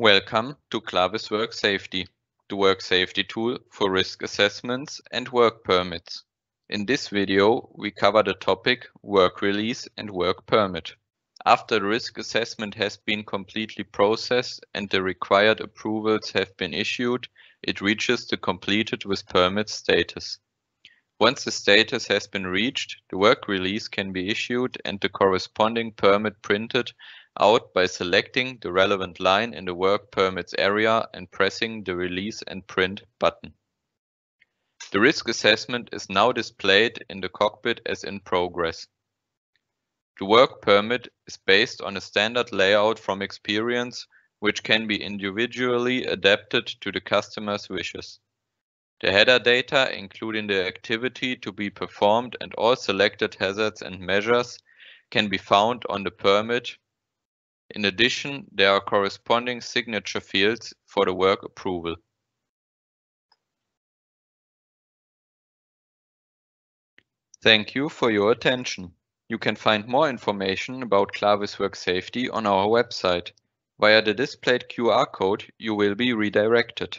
Welcome to Clavis Work Safety, the work safety tool for risk assessments and work permits. In this video, we cover the topic work release and work permit. After the risk assessment has been completely processed and the required approvals have been issued, it reaches the completed with permit status. Once the status has been reached, the work release can be issued and the corresponding permit printed out by selecting the relevant line in the work permits area and pressing the release and print button. The risk assessment is now displayed in the cockpit as in progress. The work permit is based on a standard layout from experience, which can be individually adapted to the customer's wishes. The header data, including the activity to be performed and all selected hazards and measures, can be found on the permit in addition, there are corresponding signature fields for the work approval. Thank you for your attention. You can find more information about Clavis Work Safety on our website. Via the displayed QR code, you will be redirected.